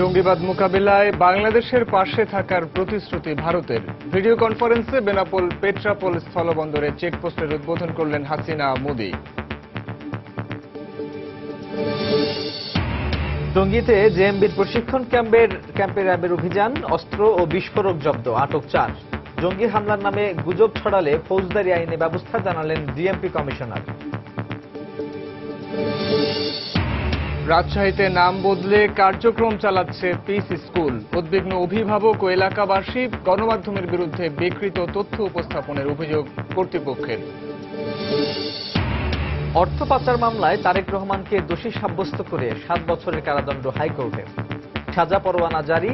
জঙ্গিবাদ মোকাবিলায় বাংলাদেশের পাশে থাকার প্রতিশ্রুতি ভারতের। ভিডিও কনফারেন্সে বেনাপোল পেট্রাপোল স্থলবন্দরে চেকপোস্টের উদ্বোধন করলেন হাসিনা মোদি। টঙ্গীতে জেএমবির প্রশিক্ষণ ক্যাম্পের ক্যাম্পে র্যাবের অভিযান, অস্ত্র ও বিস্ফোরক জব্দ, আটক চার। জঙ্গি হামলার নামে গুজব ছড়ালে ফৌজদারি আইনে ব্যবস্থা জানালেন ডিএমপি কমিশনার। রাজশাহীতে নাম বদলে কার্যক্রম চালাচ্ছে পিস স্কুল। উদ্বিগ্ন অভিভাবক ও এলাকাবাসী গণমাধ্যমের বিরুদ্ধে বিকৃত তথ্য উপস্থাপনের অভিযোগ কর্তৃপক্ষের। অর্থ পাচার মামলায় তারেক রহমানকে দোষী সাব্যস্ত করে সাত বছরের কারাদণ্ড হাইকোর্টে। সাজা পরোয়ানা জারি,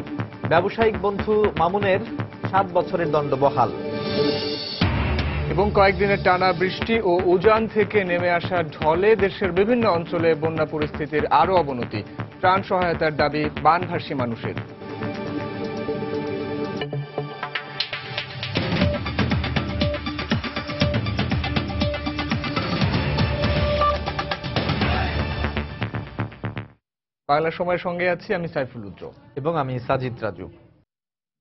ব্যবসায়িক বন্ধু মামুনের সাত বছরের দণ্ড বহাল। এবং কয়েকদিনের টানা বৃষ্টি ও উজান থেকে নেমে আসা ঢলে দেশের বিভিন্ন অঞ্চলে বন্যা পরিস্থিতির আরও অবনতি। ত্রাণ সহায়তার দাবি বানভাসী মানুষের। বাংলা সময়ের সঙ্গে আছি আমি সাইফুল উজ্জ এবং আমি সাজিদ রাজু।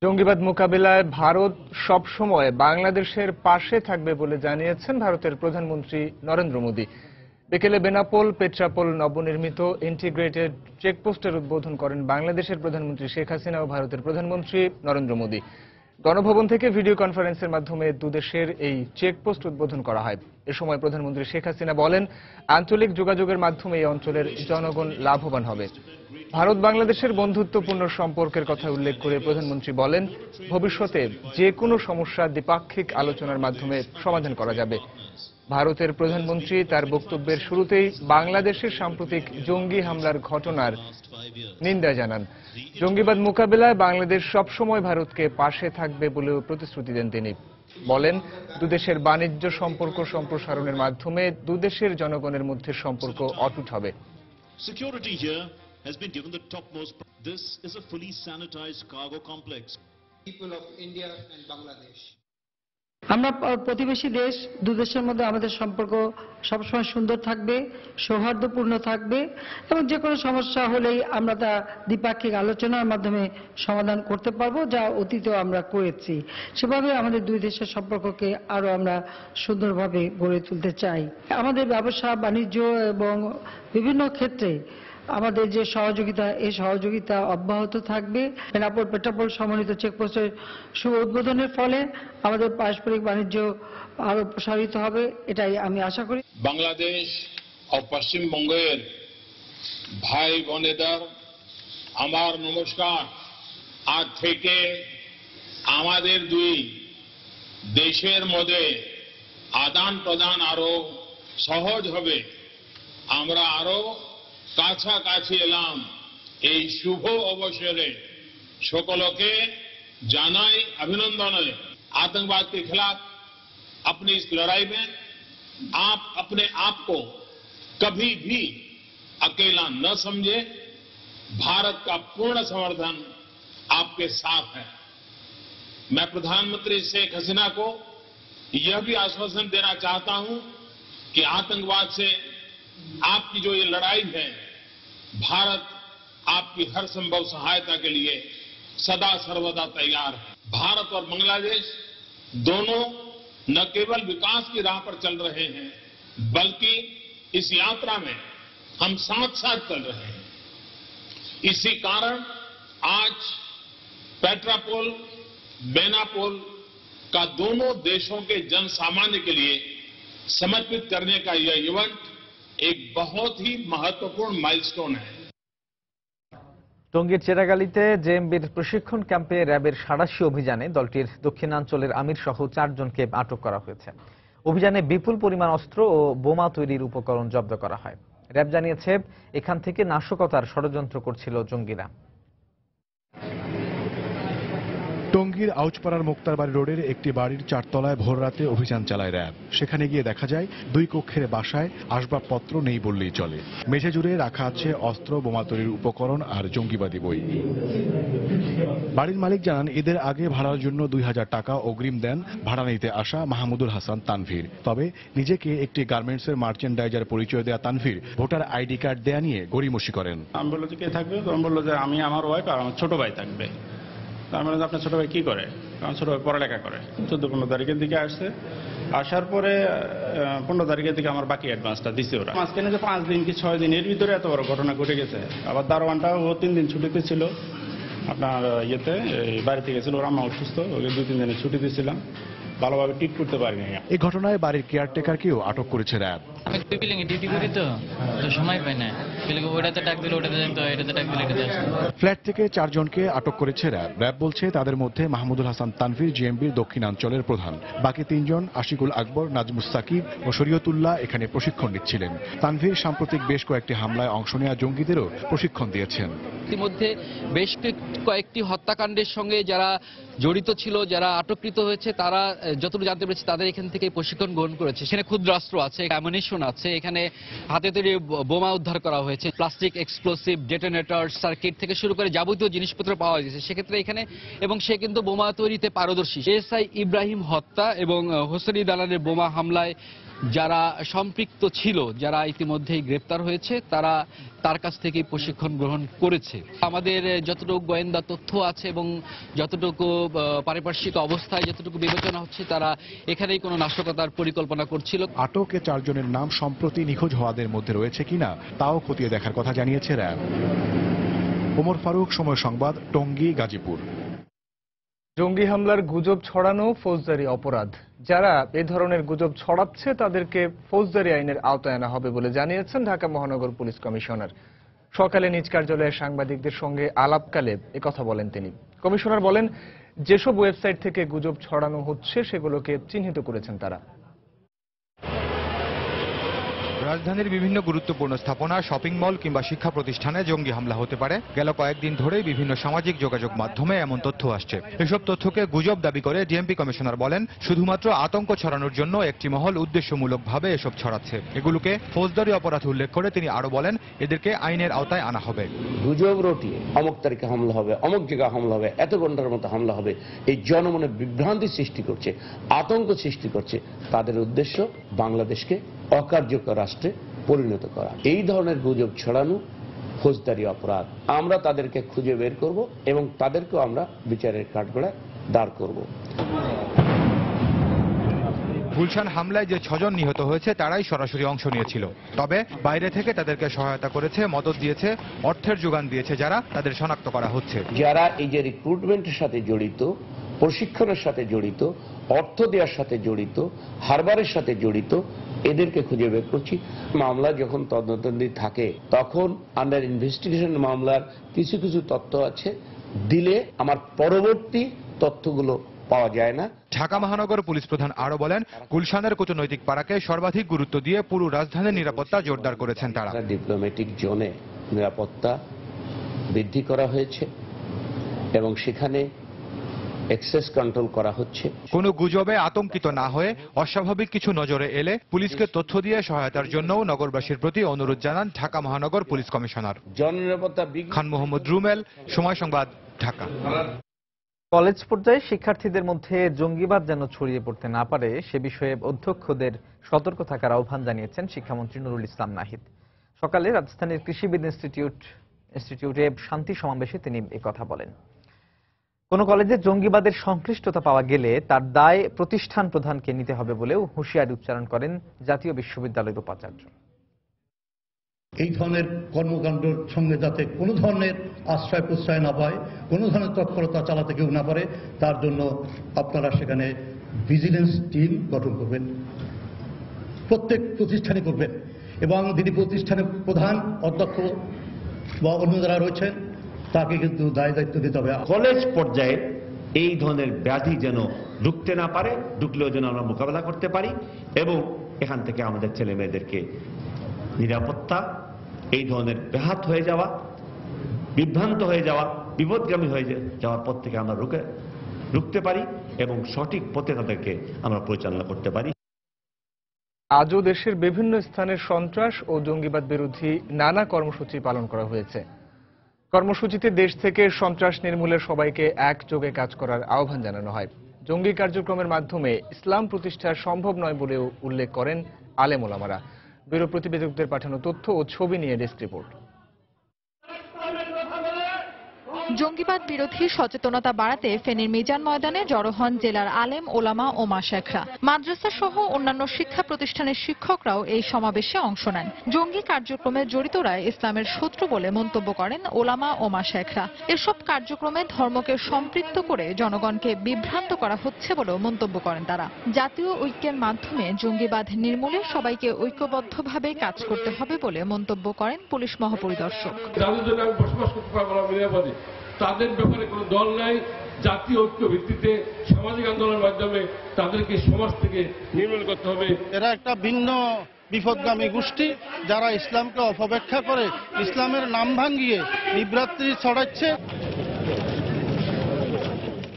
জঙ্গিবাদ মোকাবিলায় ভারত সবসময় বাংলাদেশের পাশে থাকবে বলে জানিয়েছেন ভারতের প্রধানমন্ত্রী নরেন্দ্র মোদী। বিকেলে বেনাপোল, পেট্রাপোল নবনির্মিত ইন্টিগ্রেটেড চেকপোস্টের উদ্বোধন করেন বাংলাদেশের প্রধানমন্ত্রী শেখ হাসিনা ও ভারতের প্রধানমন্ত্রী নরেন্দ্র মোদী। গণভবন থেকে ভিডিও কনফারেন্সের মাধ্যমে দুদেশের এই চেকপোস্ট উদ্বোধন করা হয়। এ সময় প্রধানমন্ত্রী শেখ হাসিনা বলেন, আঞ্চলিক যোগাযোগের মাধ্যমে এই অঞ্চলের জনগণ লাভবান হবে। ভারত বাংলাদেশের বন্ধুত্বপূর্ণ সম্পর্কের কথা উল্লেখ করে প্রধানমন্ত্রী বলেন, ভবিষ্যতে যে কোনো সমস্যা দ্বিপাক্ষিক আলোচনার মাধ্যমে সমাধান করা যাবে। ভারতের প্রধানমন্ত্রী তার বক্তব্যের শুরুতেই বাংলাদেশের সাম্প্রতিক জঙ্গি হামলার ঘটনার নিন্দা জানান জঙ্গিবাদ মোকাবিলায় বাংলাদেশ সবসময় ভারতকে পাশে থাকবে বলেও প্রতিশ্রুতি দেন তিনি বলেন দুদেশের বাণিজ্য সম্পর্ক সম্প্রসারণের মাধ্যমে দুদেশের জনগণের মধ্যে সম্পর্ক অটুট হবে has been given the topmost. This is a fully sanitized cargo complex. people of India and Bangladesh. আমরা প্রতিবেশী দেশ, দু দেশের মধ্যে আমাদের সম্পর্ক সবসময় সুন্দর থাকবে, সৌহার্দ্যপূর্ণ থাকবে, এবং যে কোনো সমস্যা হলেই আমরা তা দ্বিপাক্ষিক আলোচনার মাধ্যমে সমাধান করতে পারব, যা অতীতেও আমরা করেছি। সেভাবে আমাদের দুই দেশের সম্পর্ককে আরও আমরা সুন্দরভাবে গড়ে তুলতে চাই। আমাদের ব্যবসা, বাণিজ্য এবং বিভিন্ন ক্ষেত্রে আমাদের যে সহযোগিতা, এই সহযোগিতা অব্যাহত থাকবে। বেনাপোল পেট্রাপোল সমন্বিত চেকপোস্টের শুভ উদ্বোধনের ফলে আমাদের পারস্পরিক বাণিজ্য আরও প্রসারিত হবে, এটাই আমি আশা করি। বাংলাদেশ ও পশ্চিমবঙ্গের ভাই বোনেদের আমার নমস্কার। আজ থেকে আমাদের দুই দেশের মধ্যে আদান প্রদান আরও সহজ হবে। আমরা আরও কাছাকাছি এলাম এই শুভ অবসরে সকলকে জানাই অভিনন্দন आतंकवाद के खिलाफ अपनी इस लड़ाई में आप अपने आप को कभी भी अकेला न समझे भारत का पूर्ण समर्थन आपके साथ है मैं प्रधानमंत्री शेख हसीना को यह भी आश्वासन देना चाहता हूं कि आतंकवाद से आपकी जो ये लड़ाई है भारत आपकी हर संभव सहायता के लिए सदा सर्वदा तैयार है। भारत और बांग्लादेश दोनों न केवल विकास की राह पर चल रहे हैं, बल्कि इस यात्रा में हम साथ साथ चल रहे हैं। इसी कारण आज पेट्रापोल, बेनापोल का दोनों देशों के जन सामान्य के लिए समर्पित करने का यह इवेंट एक बहुत ही महत्वपूर्ण माइलस्टोन है টঙ্গীর চেরাগালিতে জেএমবির প্রশিক্ষণ ক্যাম্পে র্যাবের সাড়াশি অভিযানে দলটির দক্ষিণাঞ্চলের আমির সহ চারজনকে আটক করা হয়েছে অভিযানে বিপুল পরিমাণ অস্ত্র ও বোমা তৈরির উপকরণ জব্দ করা হয় র্যাব জানিয়েছে এখান থেকে নাশকতার ষড়যন্ত্র করছিল জঙ্গিরা টঙ্গীর আউচপাড়ার মুক্তারবাড়ি রোডের একটি বাড়ির চারতলায় ভোররাতে অভিযান চালায় র্যাব। সেখানে গিয়ে দেখা যায়, দুই কক্ষের বাসায় আসবাবপত্র নেই বললেই চলে। মেঝে জুড়ে রাখা আছে অস্ত্র বোমা তৈরির উপকরণ আর জঙ্গিবাদী বই। বাড়ির মালিক জানান, এদের আগে ভাড়ার জন্য দুই হাজার টাকা অগ্রিম দেন ভাড়া নিতে আসা মাহমুদুল হাসান তানভীর। তবে নিজেকে একটি গার্মেন্টসের মার্চেন্ডাইজার পরিচয় দেয়া তানভীর ভোটার আইডি কার্ড দেয়া নিয়ে গড়িমসি করেন। আমি বলল যে, কে থাকবে? তো আমি বলল যে, আমি আমার ওয়াইফ আর আমার ছোট ভাই থাকবে। তো আমি বললাম আপনার ছোট ভাই কি করে? কারণ ছোট ভাই পড়ালেখা করে। চোদ্দ, পনেরো তারিখের দিকে আসছে। আসার পরে পনেরো তারিখের দিকে আমার বাকি অ্যাডভান্সটা দিছে ওরা। মাঝখানে যে পাঁচ দিন কি ছয় দিন, এর ভিতরে এত বড় ঘটনা ঘটে গেছে। আবার দারোয়ানটাও ও তিন দিন ছুটিতে ছিল। আপনার ইয়েতে বাড়িতে গেছিল। ওর আম্মা অসুস্থ, ওকে দু তিন দিনের ছুটি দিয়েছিলাম ভালোভাবে ট্রিট করতে পারিনি এই ঘটনায় বাড়ির কেয়ারটেকারকেও আটক করেছে র্যাব। আমি তো বিল্ডিং ডিউটি করি তো তো সময় পাই না। বিল্ডিং ওটাতে ডাক দিলে ওটাতে যেতে এটাতে ডাক দিলে এটাতে ফ্ল্যাট থেকে চারজনকে আটক করেছে র্যাব। র্যাব বলছে তাদের মধ্যে মাহমুদুল হাসান তানভীর জিএমবির দক্ষিণাঞ্চলের প্রধান। বাকি তিনজন আশিকুল আকবর নাজমুস সাকিব ও শরীয়তুল্লাহ এখানে প্রশিক্ষণ নিচ্ছিলেন। তানভীর সাম্প্রতিক বেশ কয়েকটি হামলায় অংশ নেওয়া জঙ্গিদেরও প্রশিক্ষণ দিয়েছেন। ইতিমধ্যে বেশ কয়েকটি হত্যাকাণ্ডের সঙ্গে যারা জড়িত ছিল যারা আটককৃত হয়েছে তারা যতটুকু জানতে পেরেছি, তাদের এখান থেকে প্রশিক্ষণ গ্রহণ করেছে। সেখানে ক্ষুদ্রাস্ত্র আছে অ্যামুনিশন আছে, এখানে হাতে তৈরি বোমা উদ্ধার করা হয়েছে প্লাস্টিক এক্সপ্লোসিভ ডেটোনেটর সার্কিট থেকে শুরু করে যাবতীয় জিনিসপত্র পাওয়া গেছে। সেক্ষেত্রে এখানে, এবং সে কিন্তু বোমা তৈরিতে পারদর্শী। এস আই ইব্রাহিম হত্যা এবং হোসেনি দালানের বোমা হামলায় যারা সম্পৃক্ত ছিল যারা ইতিমধ্যেই গ্রেপ্তার হয়েছে তারা তার কাছ থেকে প্রশিক্ষণ গ্রহণ করেছে। আমাদের যতটুকু গোয়েন্দা তথ্য আছে এবং যতটুকু আহ, পারিপার্শ্বিক অবস্থায় যতটুকু বিবেচনা হচ্ছে তারা এখানেই কোনো নাশকতার পরিকল্পনা করছিল। আটকে চারজনের নাম সম্প্রতি নিখোঁজ হওয়াদের মধ্যে রয়েছে কিনা তাও খতিয়ে দেখার কথা জানিয়েছে র্যাব। ওমর ফারুক সময় সংবাদ টঙ্গী গাজীপুর। জঙ্গি হামলার গুজব ছড়ানো ফৌজদারি অপরাধ। যারা এ ধরনের গুজব ছড়াচ্ছে, তাদেরকে ফৌজদারি আইনের আওতায় আনা হবে বলে জানিয়েছেন ঢাকা মহানগর পুলিশ কমিশনার। সকালে নিজ কার্যালয়ে সাংবাদিকদের সঙ্গে আলাপকালে একথা বলেন তিনি। কমিশনার বলেন, যেসব ওয়েবসাইট থেকে গুজব ছড়ানো হচ্ছে, সেগুলোকে চিহ্নিত করেছেন তারা। রাজধানীর বিভিন্ন গুরুত্বপূর্ণ স্থাপনা, শপিং মল কিংবা শিক্ষা প্রতিষ্ঠানে জঙ্গি হামলা হতে পারে। গেল কয়েকদিন ধরেই বিভিন্ন সামাজিক যোগাযোগ মাধ্যমে এমন তথ্য আসছে। এসব তথ্যকে গুজব দাবি করে ডিএমপি কমিশনার বলেন, শুধুমাত্র আতঙ্ক ছড়ানোর জন্য একটি মহল উদ্দেশ্যমূলকভাবে এসব ছড়াচ্ছে। এগুলোকে ফৌজদারি অপরাধ উল্লেখ করে তিনি আরও বলেন, এদেরকে আইনের আওতায় আনা হবে। গুজব রটিয়ে অমুক তারিখে হামলা হবে, অমুক জায়গায় হামলা হবে, এত ঘণ্টার মতো হামলা হবে, এই জনমনে বিভ্রান্তি সৃষ্টি করছে, আতঙ্ক সৃষ্টি করছে। তাদের উদ্দেশ্য বাংলাদেশকে অকার্যকর রাষ্ট্রে পরিণত করা। এই ধরনের গুজব ছড়ানো ফৌজদারি অপরাধ। আমরা তাদেরকে খুঁজে বের করব এবং তাদেরকেও আমরা বিচারের কাঠগড়ায় দাঁড় করব। গুলশান হামলায় যে ছজন নিহত হয়েছে তারাই সরাসরি অংশ নিয়েছিল। তবে বাইরে থেকে তাদেরকে সহায়তা করেছে মদত দিয়েছে অর্থের যোগান দিয়েছে যারা তাদের শনাক্ত করা হচ্ছে। যারা এই যে রিক্রুটমেন্টের সাথে জড়িত প্রশিক্ষণের সাথে জড়িত অর্থ দেওয়ার সাথে জড়িত হারবারের সাথে জড়িত এদেরকে খুঁজে বের করছি। মামলা যখন তদন্তাধীন থাকে তখন আন্ডার ইনভেস্টিগেশন মামলার কিছু কিছু তথ্য আছে। দিলে আমার পরবর্তী তথ্যগুলো পাওয়া যায় না। ঢাকা মহানগর পুলিশ প্রধান আরও বলেন গুলশানের কূটনৈতিক পাড়াকে সর্বাধিক গুরুত্ব দিয়ে পুরো রাজধানীর নিরাপত্তা জোরদার করেছেন তারা। ডিপ্লোম্যাটিক জোনে নিরাপত্তা বৃদ্ধি করা হয়েছে এবং সেখানে এক্সেস কন্ট্রোল করা হচ্ছে। কোনো গুজবে আতঙ্কিত না হয়ে অস্বাভাবিক কিছু নজরে এলে পুলিশকে তথ্য দিয়ে সহায়তার জন্যও নগরবাসীর প্রতি অনুরোধ জানান ঢাকা মহানগর পুলিশ কমিশনার। জননিরাপত্তা খান মোহাম্মদ রুমেল সময় সংবাদ ঢাকা। কলেজ পর্যায়ে শিক্ষার্থীদের মধ্যে জঙ্গিবাদ যেন ছড়িয়ে পড়তে না পারে সে বিষয়ে অধ্যক্ষদের সতর্ক থাকার আহ্বান জানিয়েছেন শিক্ষামন্ত্রী নুরুল ইসলাম নাহিদ। সকালে রাজস্থানের কৃষিবিদ ইনস্টিটিউট ইনস্টিটিউটে শান্তি সমাবেশে তিনি কথা বলেন। কোন কলেজে জঙ্গিবাদের সংশ্লিষ্টতা পাওয়া গেলে তার দায় প্রতিষ্ঠান প্রধানকে নিতে হবে বলেও হুঁশিয়ারি উচ্চারণ করেন জাতীয় বিশ্ববিদ্যালয়ের উপাচার্য। এই ধরনের কর্মকাণ্ডের সঙ্গে যাতে কোনো ধরনের আশ্রয় প্রশ্রয় না পায়, কোনো ধরনের তৎপরতা চালাতে কেউ না পারে, তার জন্য আপনারা সেখানে ভিজিলেন্স টিম গঠন করবেন। প্রত্যেক প্রতিষ্ঠানে করবেন এবং যিনি প্রতিষ্ঠানের প্রধান, অধ্যক্ষ বা অন্য যারা রয়েছেন তাকে কিন্তু দায় দায়িত্ব দিতে হবে। কলেজ পর্যায়ে এই ধরনের ব্যাধি যেন ঢুকতে না পারে ঢুকলেও যেন আমরা মোকাবেলা করতে পারি এবং এখান থেকে আমাদের ছেলে মেয়েদেরকে নিরাপত্তা এই ধরনের ব্যাহাত হয়ে যাওয়া বিভ্রান্ত হয়ে যাওয়া বিপদগামী হয়ে যাওয়ার পর থেকে আমরা রুখে রুখতে পারি এবং সঠিক পথে তাদেরকে আমরা পরিচালনা করতে পারি। আজও দেশের বিভিন্ন স্থানে সন্ত্রাস ও জঙ্গিবাদ বিরোধী নানা কর্মসূচি পালন করা হয়েছে। কর্মসূচিতে দেশ থেকে সন্ত্রাস নির্মূলে সবাইকে একযোগে কাজ করার আহ্বান জানানো হয়। জঙ্গি কার্যক্রমের মাধ্যমে ইসলাম প্রতিষ্ঠা সম্ভব নয় বলেও উল্লেখ করেন আলেম ওলামারা। ব্যুরো প্রতিবেদকদের পাঠানো তথ্য ও ছবি নিয়ে ডেস্ক রিপোর্ট। জঙ্গিবাদ বিরোধী সচেতনতা বাড়াতে ফেনীর মিজান ময়দানে জড়ো হন জেলার আলেম, ওলামা ও মাশেখরা মাদ্রাসা সহ অন্যান্য শিক্ষা প্রতিষ্ঠানের শিক্ষকরাও এই সমাবেশে অংশ নেন। জঙ্গি কার্যক্রমে জড়িতরা ইসলামের শত্রু বলে মন্তব্য করেন ওলামা ও মাশেখরা এসব কার্যক্রমে ধর্মকে সম্পৃক্ত করে জনগণকে বিভ্রান্ত করা হচ্ছে বলেও মন্তব্য করেন তারা। জাতীয় ঐক্যের মাধ্যমে জঙ্গিবাদ নির্মূলে সবাইকে ঐক্যবদ্ধভাবে কাজ করতে হবে বলে মন্তব্য করেন পুলিশ মহাপরিদর্শক। তাদের ব্যাপারে কোনো দল নাই। জাতীয় ঐক্য ভিত্তিতে সামাজিক আন্দোলনের মাধ্যমে তাদেরকে সমাজ থেকে নির্মূল করতে হবে। এরা একটা ভিন্ন বিপদগামী গোষ্ঠী যারা ইসলামকে অপব্যাখ্যা করে, ইসলামের নাম ভাঙ্গিয়ে বিভ্রাত্রি ছড়াচ্ছে।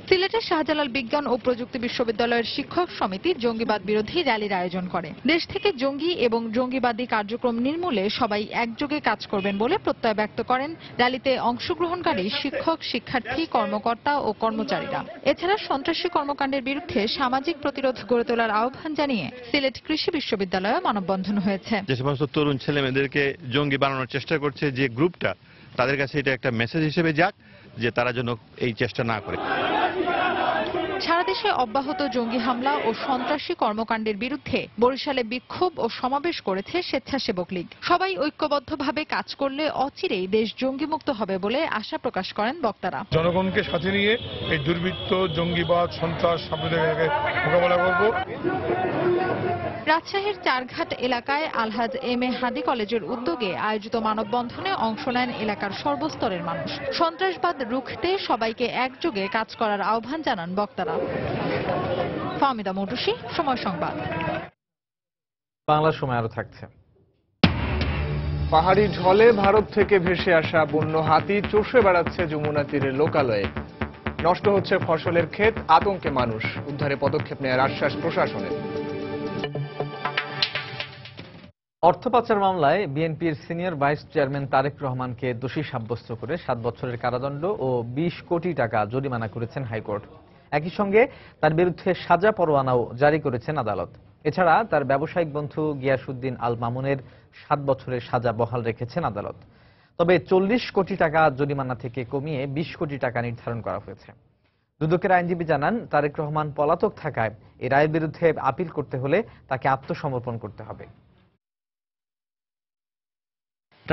সিলেটের শাহজালাল বিজ্ঞান ও প্রযুক্তি বিশ্ববিদ্যালয়ের শিক্ষক সমিতি জঙ্গিবাদ বিরোধী র্যালির আয়োজন করে। দেশ থেকে জঙ্গি এবং জঙ্গিবাদী কার্যক্রম নির্মূলে সবাই একযোগে কাজ করবেন বলে প্রত্যয় ব্যক্ত করেন র্যালিতে অংশগ্রহণকারী শিক্ষক, শিক্ষার্থী, কর্মকর্তা ও কর্মচারীরা। এছাড়া সন্ত্রাসী কর্মকাণ্ডের বিরুদ্ধে সামাজিক প্রতিরোধ গড়ে তোলার আহ্বান জানিয়ে সিলেট কৃষি বিশ্ববিদ্যালয়ে মানববন্ধন হয়েছে। যে সমস্ত তরুণ ছেলে মেয়েদেরকে জঙ্গি বানানোর চেষ্টা করছে যে গ্রুপটা, তাদের কাছে এটা একটা মেসেজ হিসেবে যাক। যে তারা যেন এই চেষ্টা না করে। সারা দেশে অব্যাহত জঙ্গি হামলা ও সন্ত্রাসী কর্মকাণ্ডের বিরুদ্ধে বরিশালে বিক্ষোভ ও সমাবেশ করেছে স্বেচ্ছাসেবক লীগ। সবাই ঐক্যবদ্ধভাবে কাজ করলে অচিরেই দেশ জঙ্গিমুক্ত হবে বলে আশা প্রকাশ করেন বক্তারা। জনগণকে সাথে নিয়ে এই দুর্বৃত্ত জঙ্গিবাদ সন্ত্রাস সাম্প্রদায়িক মোকাবেলা করব। রাজশাহীর চারঘাট এলাকায় আলহাজ এম এ হাদি কলেজের উদ্যোগে আয়োজিত মানববন্ধনে অংশ নেন এলাকার সর্বস্তরের মানুষ। সন্ত্রাসবাদ রুখতে সবাইকে একযোগে কাজ করার আহ্বান জানান বক্তারা। ফাহমিদা মটুসি সময় সংবাদ। বাংলা সময় আরও থাকছে। পাহাড়ি ঢলে ভারত থেকে ভেসে আসা বন্য হাতি চষে বেড়াচ্ছে যমুনা তীরের লোকালয়ে। নষ্ট হচ্ছে ফসলের ক্ষেত আতঙ্কে মানুষ। উদ্ধারে পদক্ষেপ নেওয়ার আশ্বাস প্রশাসনের। অর্থ পাচার মামলায় বিএনপির সিনিয়র ভাইস চেয়ারম্যান তারেক রহমানকে দোষী সাব্যস্ত করে সাত বছরের কারাদণ্ড ও বিশ কোটি টাকা জরিমানা করেছেন হাইকোর্ট। একই সঙ্গে তার বিরুদ্ধে সাজা পরোয়ানাও জারি করেছেন আদালত। এছাড়া তার ব্যবসায়িক বন্ধু গিয়াসুদ্দিন আল মামুনের সাত বছরের সাজা বহাল রেখেছেন আদালত। তবে চল্লিশ কোটি টাকা জরিমানা থেকে কমিয়ে বিশ কোটি টাকা নির্ধারণ করা হয়েছে। দুদকের আইনজীবী জানান, তারেক রহমান পলাতক থাকায় এই রায়ের বিরুদ্ধে আপিল করতে হলে তাকে আত্মসমর্পণ করতে হবে।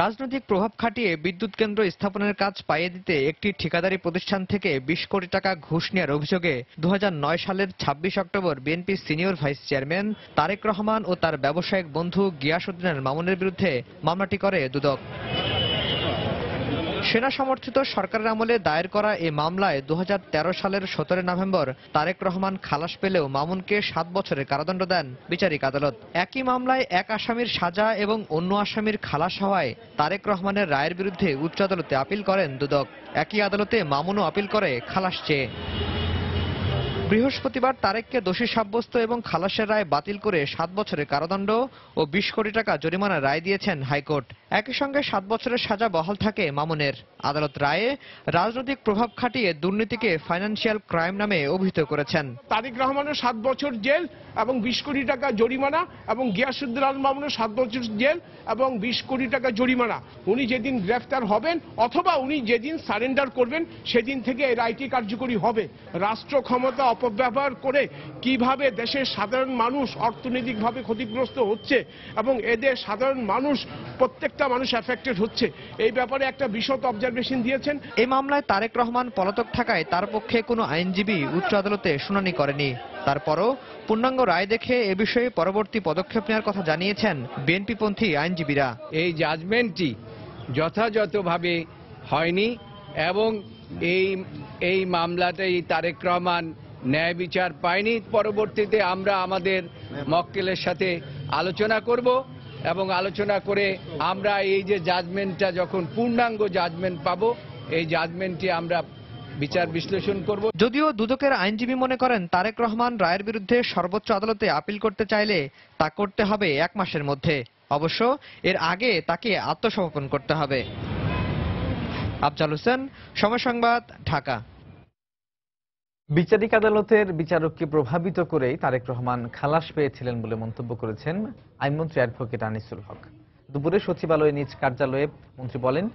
রাজনৈতিক প্রভাব খাটিয়ে বিদ্যুৎ কেন্দ্র স্থাপনের কাজ পাইয়ে দিতে একটি ঠিকাদারি প্রতিষ্ঠান থেকে বিশ কোটি টাকা ঘুষ নেওয়ার অভিযোগে দু হাজার নয় সালের ২৬ October BNP senior vice chairman Tarique Rahman ও তার ব্যবসায়িক বন্ধু গিয়াসুদ্দিনের মামুনের বিরুদ্ধে মামলাটি করে দুদক। সেনা সমর্থিত সরকারের আমলে দায়ের করা এই মামলায় দু হাজার তেরো সালের সতেরো নভেম্বর তারেক রহমান খালাস পেলেও মামুনকে সাত বছরের কারাদণ্ড দেন বিচারিক আদালত। একই মামলায় এক আসামির সাজা এবং অন্য আসামির খালাস হওয়ায় তারেক রহমানের রায়ের বিরুদ্ধে উচ্চ আদালতে আপিল করেন দুদক। একই আদালতে মামুনও আপিল করে খালাস চেয়ে। বৃহস্পতিবার তারেককে দোষী সাব্যস্ত এবং খালাসের রায় বাতিল করে সাত বছরের কারাদণ্ড ও বিশ কোটি টাকা জরিমানার রায় দিয়েছেন হাইকোর্ট। একই সঙ্গে সাত বছরের সাজা বহাল থাকে মামুনের। আদালত রায়ে রাজনৈতিক প্রভাব খাটিয়ে দুর্নীতিকে ফাইন্যান্সিয়াল ক্রাইম নামে অভিহিত করেছেন। তারিক রহমানের সাত বছর জেল এবং বিশ কোটি টাকা জরিমানা এবং গিয়াসুদ্দিন আল মামুনের সাত বছর জেল এবং বিশ কোটি টাকা জরিমানা। উনি যেদিন গ্রেফতার হবেন অথবা উনি যেদিন সারেন্ডার করবেন, সেদিন থেকে এই রায়টি কার্যকরী হবে। রাষ্ট্র ক্ষমতা অপব্যবহার করে কীভাবে দেশের সাধারণ মানুষ অর্থনৈতিকভাবে ক্ষতিগ্রস্ত হচ্ছে এবং এদের সাধারণ মানুষ প্রত্যেকটা মানুষ অ্যাফেক্টেড হচ্ছে, এই ব্যাপারে একটা বিশদ অবজারভেশন দিয়েছেন। এই মামলায় তারেক রহমান পলাতক থাকায় তার পক্ষে কোনো আইনজীবী উচ্চ আদালতে শুনানি করেনি। তারপরও পূর্ণাঙ্গ রায় দেখে এ বিষয়ে পরবর্তী পদক্ষেপ নেওয়ার কথা জানিয়েছেন বিএনপিপন্থী আইনজীবীরা। এই জাজমেন্টটি যথাযথভাবে হয়নি এবং এই এই মামলাতেই তারেক রহমান ন্যায় বিচার পায়নি। পরবর্তীতে আমরা আমাদের মক্কেলের সাথে আলোচনা করব এবং আলোচনা করে আমরা এই যে জাজমেন্টটা যখন পূর্ণাঙ্গ জাজমেন্ট পাব, এই জাজমেন্টটি আমরা বিচার বিশ্লেষণ করব। যদিও দুদকের আইনজীবী মনে করেন তারেক রহমান রায়ের বিরুদ্ধে সর্বোচ্চ আদালতে আপিল করতে চাইলে তা করতে হবে এক মাসের মধ্যে। অবশ্য এর আগে তাকে আত্মসমর্পণ করতে হবে। আফজাল হোসেন সময় সংবাদ ঢাকা। বিচারিক আদালতের বিচারককে প্রভাবিত করেই তারেক রহমান খালাস পেয়েছিলেন বলে মন্তব্য করেছেন আইনমন্ত্রী অ্যাডভোকেট আনিসুল হক। দুপুরে সচিবালয়ে নিজ কার্যালয়ে মন্ত্রী বলেন,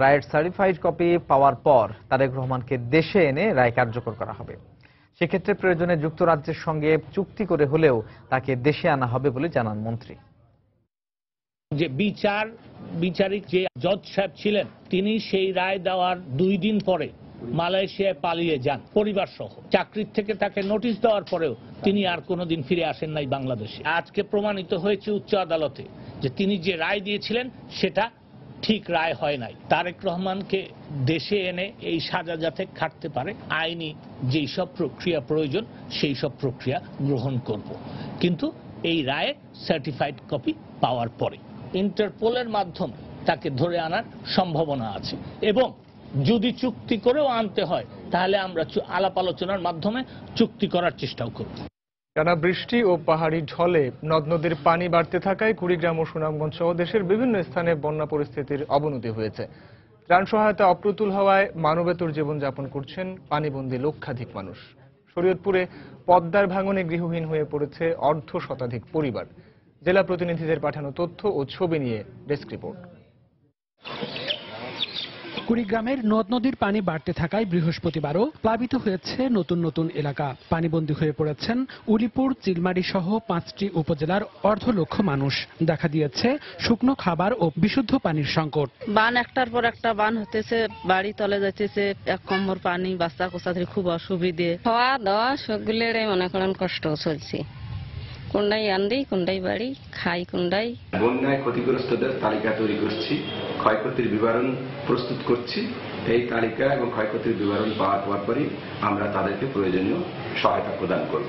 রায়ের সার্টিফাইড কপি পাওয়ার পর তারেক রহমানকে দেশে এনে রায় কার্যকর করা হবে। সেক্ষেত্রে প্রয়োজনে যুক্তরাজ্যের সঙ্গে চুক্তি করে হলেও তাকে দেশে আনা হবে বলে জানান মন্ত্রী। যে বিচার, বিচারিক যে জজ সাহেব ছিলেন, তিনি সেই রায় দেওয়ার দুই দিন পরে মালয়েশিয়ায় পালিয়ে যান পরিবার সহ চাকরির থেকে তাকে নোটিশ দেওয়ার পরেও তিনি আর কোনোদিন ফিরে আসেন নাই বাংলাদেশে। আজকে প্রমাণিত হয়েছে উচ্চ আদালতে যে তিনি যে রায় দিয়েছিলেন, সেটা ঠিক রায় হয় নাই। তারেক রহমানকে দেশে এনে এই সাজা যাতে খাটতে পারে, আইনি যেই সব প্রক্রিয়া প্রয়োজন, সেই সব প্রক্রিয়া গ্রহণ করব। কিন্তু এই রায়ের সার্টিফাইড কপি পাওয়ার পরে ইন্টারপোলের মাধ্যমে তাকে ধরে আনার সম্ভাবনা আছে এবং যদি চুক্তি করেও আনতে হয়, তাহলে আমরা আলাপ আলোচনার মাধ্যমে চুক্তি করার চেষ্টাও করব। টানা বৃষ্টি ও পাহাড়ি ঢলে নদ নদীর পানি বাড়তে থাকায় কুড়িগ্রাম ও সুনামগঞ্জ সহ দেশের বিভিন্ন স্থানে বন্যা পরিস্থিতির অবনতি হয়েছে। ত্রাণ সহায়তা অপ্রতুল হওয়ায় মানবেতর জীবনযাপন করছেন পানিবন্দী লক্ষাধিক মানুষ। শরীয়তপুরে পদ্মার ভাঙনে গৃহহীন হয়ে পড়েছে অর্ধ শতাধিক পরিবার। জেলা প্রতিনিধিদের পাঠানো তথ্য ও ছবি নিয়ে ডেস্ক রিপোর্ট। কুড়িগ্রামের নদ নদীর পানি বাড়তে থাকায় বৃহস্পতিবারও প্লাবিত হয়েছে নতুন নতুন এলাকা। পানিবন্দী হয়ে পড়েছেন উলিপুর চিলমারি সহ পাঁচটি উপজেলার অর্ধ লক্ষ মানুষ। দেখা দিয়েছে শুকনো খাবার ও বিশুদ্ধ পানির সংকট। বান একটার পর একটা বান হতেছে বাড়ি তলে যাইতেছে এক কম্বর পানি বাচ্চা কোচাদের খুব অসুবিধে। খাওয়া দাওয়া সবগুলোরই মনে করেন কষ্ট চলছে। কোনটাই আন্দি কোনটাই বাড়ি খাই কোনটাই বন্যায় ক্ষতিগ্রস্তদের তালিকা তৈরি করছি ক্ষয়ক্ষতির বিবরণ প্রস্তুত করছি। এই তালিকা এবং ক্ষয়ক্ষতির বিবরণ পাওয়ার পর পরই আমরা তাদেরকে প্রয়োজনীয় সহায়তা প্রদান করব।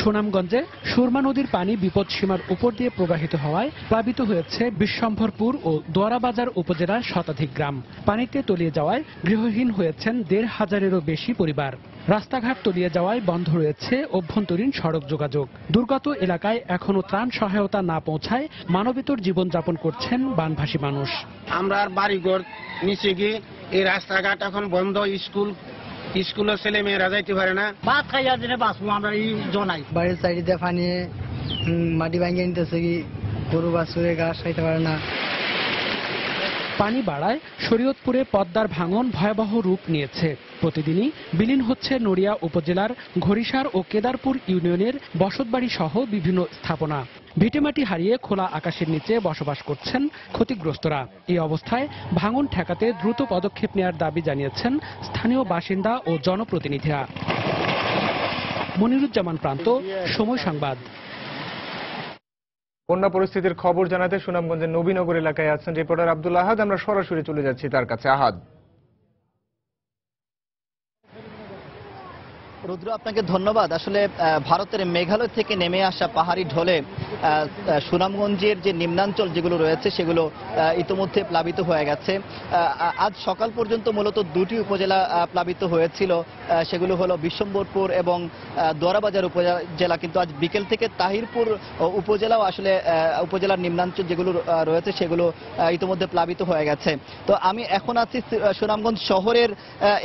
সুনামগঞ্জে সুরমা নদীর পানি বিপদসীমার উপর দিয়ে প্রবাহিত হওয়ায় প্লাবিত হয়েছে বিশ্বম্ভরপুর ও দোয়ারাবাজার উপজেলার শতাধিক গ্রাম। পানিতে তলিয়ে যাওয়ায় গৃহহীন হয়েছেন দেড় হাজারেরও বেশি পরিবার। রাস্তাঘাট তলিয়ে যাওয়ায় বন্ধ রয়েছে অভ্যন্তরীণ সড়ক যোগাযোগ। দুর্গত এলাকায় এখনও ত্রাণ সহায়তা না পৌঁছায় মানবেতর জীবনযাপন করছেন বানভাসী মানুষ। আমরা আর বাড়িঘর নিচে গিয়ে এই রাস্তাঘাট এখন বন্ধ স্কুল স্কুলের ছেলে মেয়েরা যাইতে পারে না। ভাত খাইয়া দিনে বাঁচবো আমরা এই জনাই বাড়ির সাইডে উম, মাটি ভাঙিয়ে নিতেছে কি গরু বাছুরে ঘাস খাইতে পারে না। পানি বাড়ায় শরীয়তপুরে পদ্মার ভাঙন ভয়াবহ রূপ নিয়েছে। প্রতিদিনই বিলীন হচ্ছে নড়িয়া উপজেলার ঘড়িসার ও কেদারপুর ইউনিয়নের বসতবাড়ি সহ বিভিন্ন স্থাপনা। ভিটেমাটি হারিয়ে খোলা আকাশের নিচে বসবাস করছেন ক্ষতিগ্রস্তরা। এই অবস্থায় ভাঙন ঠেকাতে দ্রুত পদক্ষেপ নেওয়ার দাবি জানিয়েছেন স্থানীয় বাসিন্দা ও জনপ্রতিনিধিরা। মনিরুজ্জামান প্রান্ত, সময় সংবাদ। বন্যা পরিস্থিতির খবর জানাতে সুনামগঞ্জের নবীনগর এলাকায় আছেন রিপোর্টার আব্দুল আহাদ। আমরা সরাসরি চলে যাচ্ছি তার কাছে। আহাদ। রুদ্র, আপনাকে ধন্যবাদ। আসলে ভারতের মেঘালয় থেকে নেমে আসা পাহাড়ি ঢলে সুনামগঞ্জের যে নিম্নাঞ্চল যেগুলো রয়েছে সেগুলো ইতোমধ্যে প্লাবিত হয়ে গেছে। আজ সকাল পর্যন্ত মূলত দুটি উপজেলা প্লাবিত হয়েছিল। সেগুলো হলো বিশ্বম্বরপুর এবং দোয়ারাবাজার উপজেলা। কিন্তু আজ বিকেল থেকে তাহিরপুর উপজেলাও আসলে উপজেলার নিম্নাঞ্চল যেগুলো রয়েছে সেগুলো ইতোমধ্যে প্লাবিত হয়ে গেছে। তো আমি এখন আছি সুনামগঞ্জ শহরের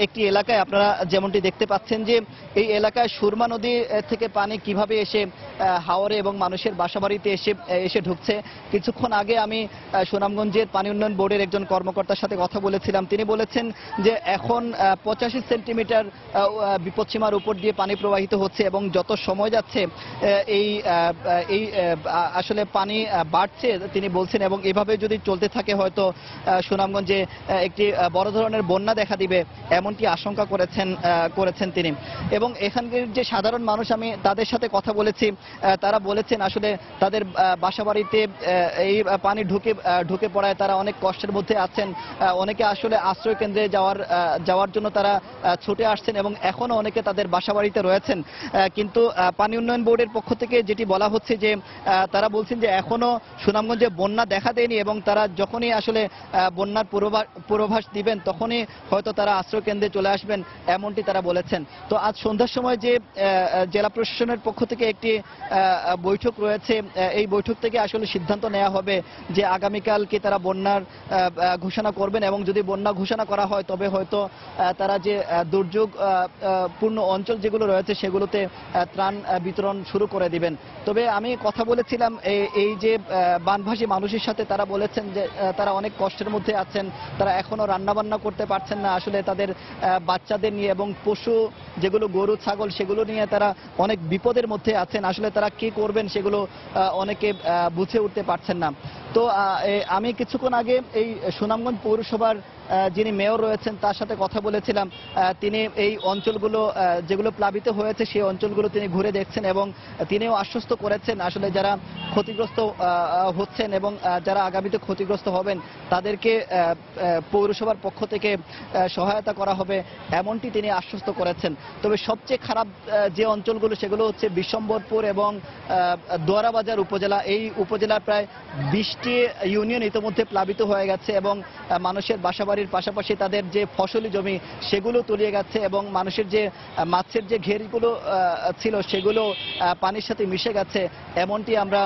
একটি এলাকায়। আপনারা যেমনটি দেখতে পাচ্ছেন যে, এই এলাকায় সুরমা নদী থেকে পানি কীভাবে এসে হাওরে এবং মানুষের বাসাবাড়িতে এসে এসে ঢুকছে। কিছুক্ষণ আগে আমি সুনামগঞ্জের পানি উন্নয়ন বোর্ডের একজন কর্মকর্তার সাথে কথা বলেছিলাম। তিনি বলেছেন যে এখন পঁচাশি সেন্টিমিটার বিপদসীমার উপর দিয়ে পানি প্রবাহিত হচ্ছে এবং যত সময় যাচ্ছে এই এই আসলে পানি বাড়ছে, তিনি বলছেন, এবং এভাবে যদি চলতে থাকে হয়তো সুনামগঞ্জে একটি বড় ধরনের বন্যা দেখা দিবে, এমনটি আশঙ্কা করেছেন করেছেন তিনি। এবং এখানকার যে সাধারণ মানুষ, আমি তাদের সাথে কথা বলেছি তারা বলেছেন আসলে তাদের আহ, বাসাবাড়িতে এই পানি ঢুকে ঢুকে পড়ায় তারা অনেক কষ্টের মধ্যে আছেন। অনেকে আসলে আশ্রয় কেন্দ্রে যাওয়ার যাওয়ার জন্য তারা ছুটে আসছেন এবং এখনও অনেকে তাদের বাসাবাড়িতে রয়েছেন। কিন্তু পানি উন্নয়ন বোর্ডের পক্ষ থেকে যেটি বলা হচ্ছে যে তারা বলছেন যে এখনও সুনামগঞ্জে বন্যা দেখা দেয়নি এবং তারা যখনই আসলে বন্যার পূর্বাভাস পূর্বাভাস দিবেন তখনই হয়তো তারা আশ্রয় কেন্দ্রে চলে আসবেন এমনটি তারা বলেছেন। তো আজ সন্ধ্যার সময় যে জেলা প্রশাসনের পক্ষ থেকে একটি বৈঠক রয়েছে আহ, এই বৈঠক থেকে আসলে সিদ্ধান্ত নেওয়া হবে যে আগামীকাল কি তারা বন্যার ঘোষণা করবেন এবং যদি বন্যা ঘোষণা করা হয় তবে হয়তো তারা যে দুর্যোগ পূর্ণ অঞ্চল যেগুলো রয়েছে সেগুলোতে ত্রাণ বিতরণ শুরু করে দিবেন। তবে আমি কথা বলেছিলাম এই- যে বানভাসী মানুষের সাথে তারা বলেছেন যে তারা অনেক কষ্টের মধ্যে আছেন তারা এখনও রান্না বান্না করতে পারছেন না আসলে তাদের বাচ্চাদের নিয়ে এবং পশু যেগুলো গরু ছাগল সেগুলো নিয়ে তারা অনেক বিপদের মধ্যে আছেন। আসলে তারা কি করবেন সেগুলো অনেকে বুঝে উঠতে পারছেন না। তো আমি কিছুক্ষণ আগে এই সুনামগঞ্জ পৌরসভার যিনি মেয়র রয়েছেন, তার সাথে কথা বলেছিলাম। তিনি এই অঞ্চলগুলো যেগুলো প্লাবিত হয়েছে, সেই অঞ্চলগুলো তিনি ঘুরে দেখছেন এবং তিনিও আশ্বস্ত করেছেন, আসলে যারা ক্ষতিগ্রস্ত হচ্ছেন এবং যারা আগামীতে ক্ষতিগ্রস্ত হবেন, তাদেরকে পৌরসভার পক্ষ থেকে সহায়তা করা হবে, এমনটি তিনি আশ্বস্ত করেছেন। তবে সবচেয়ে খারাপ যে অঞ্চলগুলো, সেগুলো হচ্ছে বিশ্বম্বরপুর এবং দোয়ারাবাজার উপজেলা। এই উপজেলার প্রায় বিশটি ইউনিয়ন ইতিমধ্যে প্লাবিত হয়ে গেছে এবং মানুষের বাসাবাড়ির পাশাপাশি তাদের যে ফসলি জমি সেগুলো তলিয়ে গেছে এবং মানুষের যে মাছের যে ঘেরগুলো ছিল সেগুলো পানির সাথে মিশে গেছে। এমনটি আমরা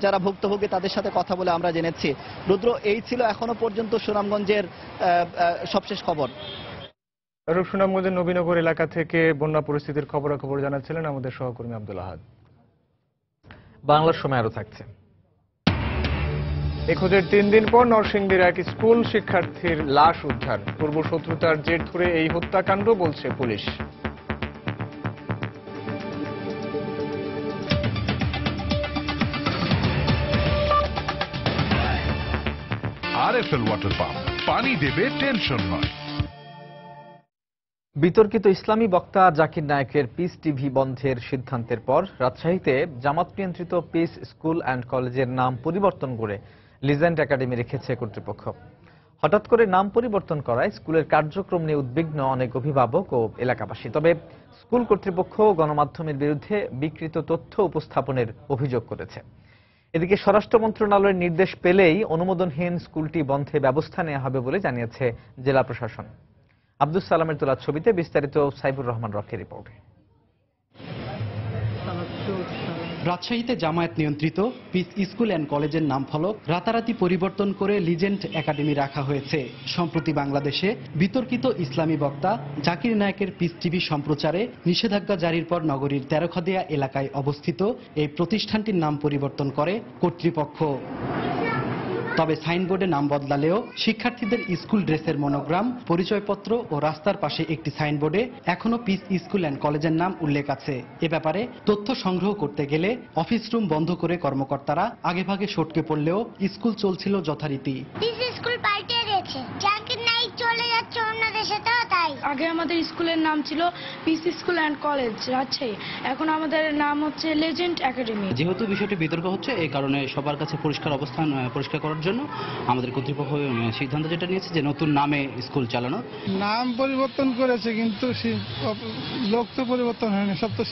যারা ভুক্তভোগী তাদের সাথে কথা বলে আমরা জেনেছি। রুদ্র এই ছিল এখনও পর্যন্ত সুনামগঞ্জের আহ, আহ, সবশেষ খবর। দর্শক সুনামগঞ্জের নবীনগর এলাকা থেকে বন্যা পরিস্থিতির খবরাখবর জানাচ্ছিলেন আমাদের সহকর্মী আব্দুল আহাদ। বাংলার সময় আরও থাকছে। নিখোঁজের তিন দিন পর নরসিংদীর এক স্কুল শিক্ষার্থীর লাশ উদ্ধার। পূর্ব শত্রুতার জের ধরে এই হত্যাকাণ্ড বলছে পুলিশ। RFL water pump. পানি দেবে টেনশন নয়। বিতর্কিত ইসলামী বক্তা জাকির নায়কের পিস টিভি বন্ধের সিদ্ধান্তের পর রাজশাহীতে জামাত নিয়ন্ত্রিত পিস স্কুল অ্যান্ড কলেজের নাম পরিবর্তন করে লিজেন্ড একাডেমি রেখেছে কর্তৃপক্ষ। হঠাৎ করে নাম পরিবর্তন করায় স্কুলের কার্যক্রম নিয়ে উদ্বিগ্ন অনেক অভিভাবক ও এলাকাবাসী। তবে স্কুল কর্তৃপক্ষ গণমাধ্যমের বিরুদ্ধে বিকৃত তথ্য উপস্থাপনের অভিযোগ করেছে। এদিকে স্বরাষ্ট্র মন্ত্রণালয়ের নির্দেশ পেলেই অনুমোদনহীন স্কুলটি বন্ধে ব্যবস্থা নেওয়া হবে বলে জানিয়েছে জেলা প্রশাসন। আব্দুল সালামের তোলা ছবিতে বিস্তারিত সাইবুর রহমান রকের রিপোর্টে। রাজশাহীতে জামায়াত নিয়ন্ত্রিত, পিস স্কুল অ্যান্ড কলেজের নাম ফলক রাতারাতি পরিবর্তন করে লিজেন্ড একাডেমি রাখা হয়েছে। সম্প্রতি বাংলাদেশে বিতর্কিত ইসলামী বক্তা জাকির নায়কের পিস টিভি সম্প্রচারে নিষেধাজ্ঞা জারির পর নগরীর তেরোখদেয়া এলাকায় অবস্থিত এই প্রতিষ্ঠানটির নাম পরিবর্তন করে কর্তৃপক্ষ। তবে সাইনবোর্ডে নাম বদলালেও শিক্ষার্থীদের স্কুল ড্রেসের মনোগ্রাম, পরিচয়পত্র ও রাস্তার পাশে একটি সাইনবোর্ডে এখনও পিস স্কুল অ্যান্ড কলেজের নাম উল্লেখ আছে। এ ব্যাপারে তথ্য সংগ্রহ করতে গেলে অফিস রুম বন্ধ করে কর্মকর্তারা আগেভাগে সটকে পড়লেও স্কুল চলছিল যথারীতি। স্কুল পাল্টে গেছে আগে আমাদের স্কুলের নাম ছিল peace school and college Rajshahi এখন আমাদের নাম হচ্ছে লেজেন্ড একাডেমি। যেহেতু বিষয়টি বিতর্ক হচ্ছে এই কারণে সবার কাছে পরিষ্কার অবস্থান পরিষ্কার করার জন্য আমাদের কর্তৃপক্ষ সিদ্ধান্ত যেটা নিয়েছে যে নতুন নামে স্কুল চালানো। নাম পরিবর্তন করেছে কিন্তু লোক তো পরিবর্তন হয়নি সব তো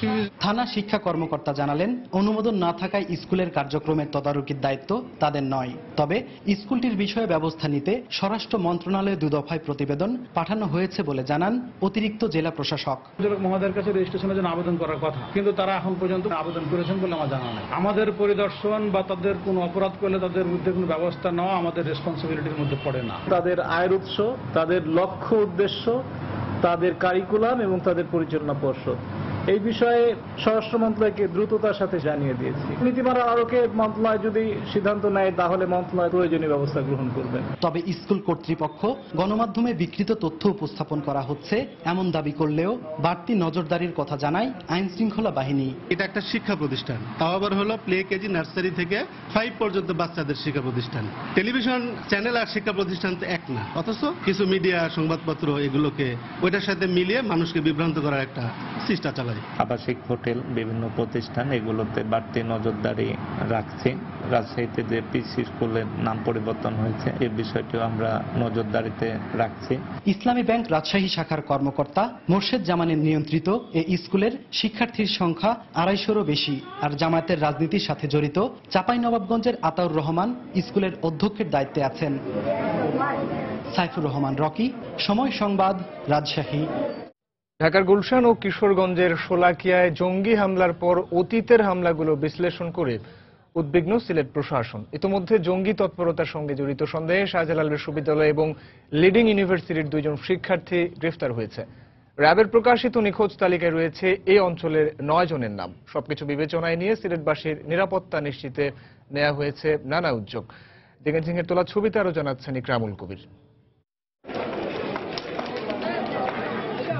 থানা শিক্ষা কর্মকর্তা জানালেন অনুমোদন না থাকায় স্কুলের কার্যক্রমের তদারকির দায়িত্ব তাদের নয়। তবে স্কুলটির বিষয়ে ব্যবস্থা নিতে স্বরাষ্ট্র মন্ত্রণালয়ে দুদফায় প্রতিবেদন পাঠানো হয়েছে বলে জানান অতিরিক্ত জেলা প্রশাসক। মহাদের মহোদয়ের কাছে রেজিস্ট্রেশনের জন্য আবেদন করার কথা। কিন্তু তারা এখন পর্যন্ত আবেদন করেছেন বলে আমার জানা নেই। আমাদের পরিদর্শন বা তাদের কোনো অপরাধ করলে তাদের বিরুদ্ধে কোনো ব্যবস্থা নেওয়া আমাদের রেসপন্সিবিলিটির মধ্যে পড়ে না। তাদের আয়ের উৎস তাদের লক্ষ্য উদ্দেশ্য তাদের কারিকুলাম এবং তাদের পরিচালনা পর্ষদ। এই বিষয়ে স্বরাষ্ট্র মন্ত্রণালয়কে দ্রুততার সাথে জানিয়ে দিয়েছি। নীতিমালা আরোকে মন্ত্রণালয় যদি সিদ্ধান্ত নেয় তাহলে মন্ত্রণালয় প্রয়োজনীয় ব্যবস্থা গ্রহণ করবেন তবে স্কুল কর্তৃপক্ষ গণমাধ্যমে বিকৃত তথ্য উপস্থাপন করা হচ্ছে এমন দাবি করলেও বাড়তি নজরদারির কথা জানায় আইন শৃঙ্খলা বাহিনী। এটা একটা শিক্ষা প্রতিষ্ঠান। তাও আবার হলো প্লে কেজি নার্সারি থেকে ফাইভ পর্যন্ত বাচ্চাদের শিক্ষা প্রতিষ্ঠান। টেলিভিশন চ্যানেল আর শিক্ষা প্রতিষ্ঠান তো এক না। অথচ কিছু মিডিয়া সংবাদপত্র এগুলোকে ওইটার সাথে মিলিয়ে মানুষকে বিভ্রান্ত করার একটা চেষ্টা চালা যায় আবাসিক হোটেল, বিভিন্ন প্রতিষ্ঠান এগুলোতে বাড়তি নজরদারি রাখছি। রাজশাহীতে যে পিসি স্কুলের নাম পরিবর্তন হয়েছে এই বিষয়টিও আমরা নজরদারিতে রাখছি। ইসলামী ব্যাংক রাজশাহী শাখার কর্মকর্তা মোর্শেদ জামানের নিয়ন্ত্রিত এই স্কুলের শিক্ষার্থীর সংখ্যা আড়াইশোরও বেশি আর জামায়াতের রাজনীতির সাথে জড়িত চাঁপাইনবাবগঞ্জের আতাউর রহমান স্কুলের অধ্যক্ষের দায়িত্বে আছেন। সাইফুর রহমান, রকি, সময় সংবাদ, রাজশাহী। ঢাকার গুলশান ও কিশোরগঞ্জের শোলাকিয়ায় জঙ্গি হামলার পর অতীতের হামলাগুলো বিশ্লেষণ করে উদ্বিগ্ন সিলেট প্রশাসন। ইতোমধ্যে জঙ্গি তৎপরতার সঙ্গে জড়িত সন্দেহে শাহজালাল বিশ্ববিদ্যালয় এবং লিডিং ইউনিভার্সিটির দুইজন শিক্ষার্থী গ্রেফতার হয়েছে। র্যাবের প্রকাশিত নিখোঁজ তালিকায় রয়েছে এই অঞ্চলের নয় জনের নাম। সবকিছু বিবেচনায় নিয়ে সিলেটবাসীর নিরাপত্তা নিশ্চিতে নেওয়া হয়েছে নানা উদ্যোগ। দিগেন সিংহের তোলা ছবিতে আরও জানাচ্ছেন ইকরামুল কবির।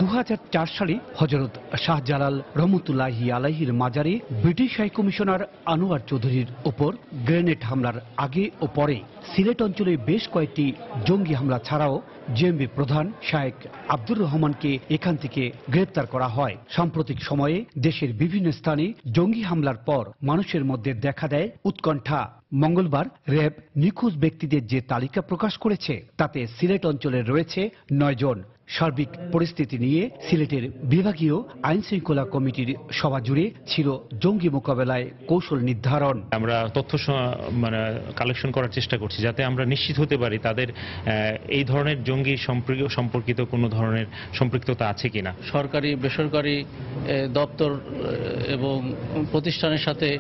দু হাজার চার সালে হজরত শাহজালাল রহমতুল্লাহি আলাহির মাজারে ব্রিটিশ হাই কমিশনার আনোয়ার চৌধুরীর ওপর গ্রেনেড হামলার আগে ও পরে সিলেট অঞ্চলে বেশ কয়েকটি জঙ্গি হামলা ছাড়াও জেএমবি প্রধান শায়েক আব্দুর রহমানকে এখান থেকে গ্রেপ্তার করা হয়। সাম্প্রতিক সময়ে দেশের বিভিন্ন স্থানে জঙ্গি হামলার পর মানুষের মধ্যে দেখা দেয় উৎকণ্ঠা। মঙ্গলবার র্যাব নিখোঁজ ব্যক্তিদের যে তালিকা প্রকাশ করেছে, তাতে সিলেট অঞ্চলে রয়েছে নয় জন সার্বিক পরিস্থিতি নিয়ে সিলেটের বিভাগীয় আইন শৃঙ্খলা কমিটির সভা জুড়ে ছিল জঙ্গি মোকাবেলায় কৌশল নির্ধারণ। আমরা তথ্য মানে কালেকশন করার চেষ্টা করছি যাতে আমরা নিশ্চিত হতে পারি তাদের এই ধরনের জঙ্গি সম্পর্ক- সম্পর্কিত কোনো ধরনের সম্পৃক্ততা আছে কিনা। সরকারি বেসরকারি দপ্তর এবং প্রতিষ্ঠানের সাথে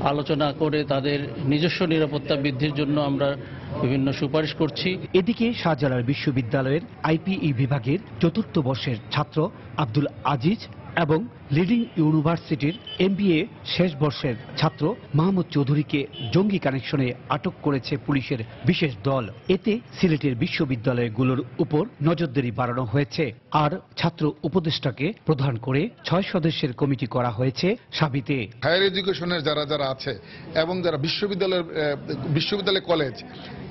আলোচনা করে তাদের নিজস্ব নিরাপত্তা বৃদ্ধির জন্য আমরা বিভিন্ন সুপারিশ করছি। এদিকে শাহজালাল বিশ্ববিদ্যালয়ের আইপিই বিভাগের চতুর্থ বর্ষের ছাত্র আব্দুল আজিজ এবং লিডিং ইউনিভার্সিটির এমবিএ শেষ বর্ষের ছাত্র মাহমুদ চৌধুরীকে জঙ্গি কানেকশনে আটক করেছে পুলিশের বিশেষ দল। এতে সিলেটের বিশ্ববিদ্যালয়গুলোর উপর নজরদারি বাড়ানো হয়েছে। আর ছাত্র উপদেষ্টাকে প্রধান করে ছয় সদস্যের কমিটি করা হয়েছে সাবিতে। হায়ার এডুকেশনের যারা যারা আছে এবং যারা বিশ্ববিদ্যালয়ের আহ, বিশ্ববিদ্যালয় কলেজ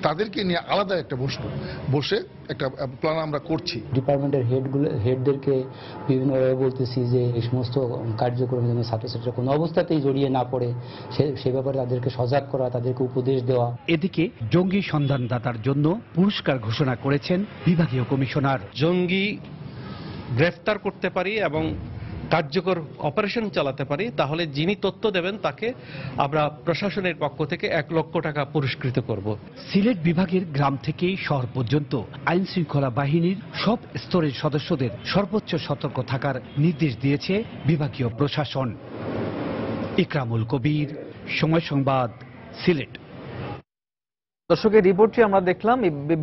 তাদেরকে নিয়ে আলাদা একটা বসবো। বসে একটা প্ল্যান আমরা করছি। ডিপার্টমেন্টের হেডগুলো হেডদেরকে বিভিন্নভাবে বলতেছি যে এই সমস্ত কার্যক্রমে যেন ছাত্রছাত্রীরা কোনো অবস্থাতেই জড়িয়ে না পড়ে সে সে ব্যাপারে তাদেরকে সজাগ করা তাদেরকে উপদেশ দেওয়া। এদিকে জঙ্গি সন্ধানদাতার জন্য পুরস্কার ঘোষণা করেছেন বিভাগীয় কমিশনার। জঙ্গি গ্রেফতার করতে পারি এবং কার্যকর অপারেশন চালাতে পারি, তাহলে যিনি তথ্য দেবেন তাকে আমরা প্রশাসনের পক্ষ থেকে এক লক্ষ টাকা পুরস্কৃত করব। সিলেট বিভাগের গ্রাম থেকে শহর পর্যন্ত আইন শৃঙ্খলা বাহিনীর সব স্তরের সদস্যদের সর্বোচ্চ সতর্ক থাকার নির্দেশ দিয়েছে বিভাগীয় প্রশাসন। ইকরামুল কবির, সময় সংবাদ, সিলেট। দর্শকের রিপোর্টটি আমরা দেখলাম।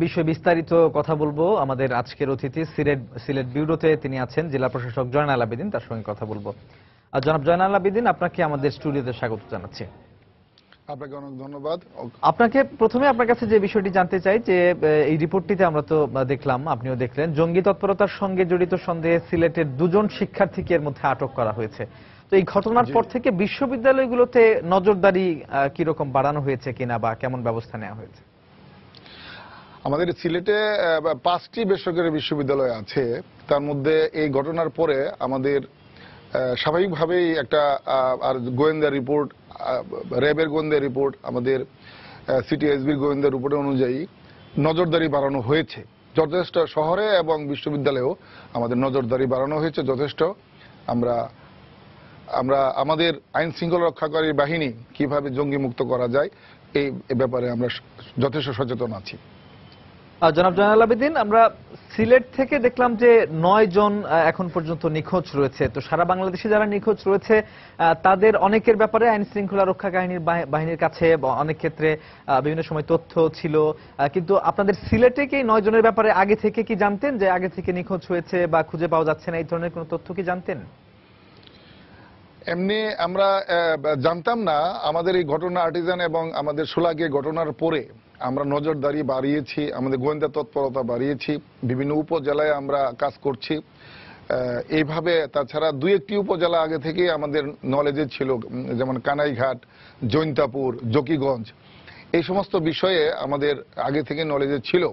বিষয়ে বিস্তারিত কথা বলব আমাদের আজকের অতিথি সিলেট সিলেট ব্যুরোতে তিনি আছেন জেলা প্রশাসক জয়নাল আবেদিন তার সঙ্গে কথা বলব। আর জনাব জয়নাল আবেদিন আপনাকে আমাদের স্টুডিওতে স্বাগত জানাচ্ছি। আপনাকে অনেক ধন্যবাদ। আপনাকে প্রথমে আপনার কাছে যে বিষয়টি জানতে চাই যে এই রিপোর্টটিতে আমরা তো দেখলাম আপনিও দেখলেন জঙ্গি তৎপরতার সঙ্গে জড়িত সন্দেহে সিলেটের দুজন শিক্ষার্থীকে এর মধ্যে আটক করা হয়েছে। তো এই ঘটনার পর থেকে বিশ্ববিদ্যালয়গুলোতে নজরদারি কীরকম বাড়ানো হয়েছে কিনা বা কেমন ব্যবস্থা নেওয়া হয়েছে? আমাদের সিলেটে পাঁচটি বেসরকারি বিশ্ববিদ্যালয় আছে। তার মধ্যে এই ঘটনার পরে আমাদের স্বাভাবিকভাবেই একটা আর গোয়েন্দা রিপোর্ট র্যাবের গোয়েন্দা রিপোর্ট আমাদের সিটিএসবির গোয়েন্দা রিপোর্ট অনুযায়ী নজরদারি বাড়ানো হয়েছে। যথেষ্ট শহরে এবং বিশ্ববিদ্যালয়েও আমাদের নজরদারি বাড়ানো হয়েছে। যথেষ্ট আমরা আমরা আমাদের আইন শৃঙ্খলা রক্ষাকারী বাহিনী কীভাবে জঙ্গি মুক্ত করা যায়, এই ব্যাপারে আমরা যথেষ্ট সচেতন আছি। জনাব জয়নাল আবেদিন, আমরা সিলেট থেকে দেখলাম যে নয় জন এখন পর্যন্ত নিখোঁজ রয়েছে। তো সারা বাংলাদেশে যারা নিখোঁজ রয়েছে তাদের অনেকের ব্যাপারে আইন শৃঙ্খলা রক্ষা কাহিনীর বাহিনীর কাছে অনেক ক্ষেত্রে বিভিন্ন সময় তথ্য ছিল। কিন্তু আপনাদের সিলেটে কি নয় জনের ব্যাপারে আগে থেকে কি জানতেন যে আগে থেকে নিখোঁজ হয়েছে বা খুঁজে পাওয়া যাচ্ছে না, এই ধরনের কোনো তথ্য কি জানতেন? এমনি আমরা জানতাম না, আমাদের এই ঘটনা আর্টিজান এবং আমাদের সোলাগে ঘটনার পরে আমরা নজরদারি বাড়িয়েছি, আমাদের গোয়েন্দা তৎপরতা বাড়িয়েছি, বিভিন্ন উপজেলায় আমরা কাজ করছি। এইভাবে তাছাড়া দুই একটি উপজেলা আগে থেকে আমাদের নলেজে ছিল যেমন কানাইঘাট, জৈন্তাপুর, জকিগঞ্জ। এই সমস্ত বিষয়ে আমাদের আগে থেকে নলেজে ছিল।